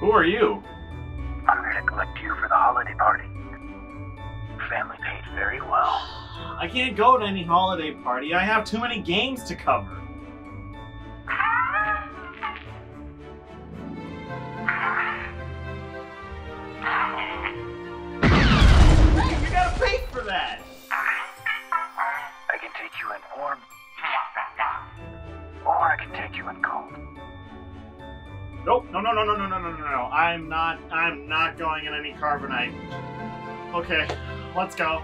Who are you? I'm here to collect you for the holiday party. Family paid very well. I can't go to any holiday party. I have too many games to cover. You gotta pay for that. I can take you in warm, or I can take you in cold. Nope. No, no, no, no, no, no, no, no, no. I'm not. I'm not going in any carbonite. Okay, let's go.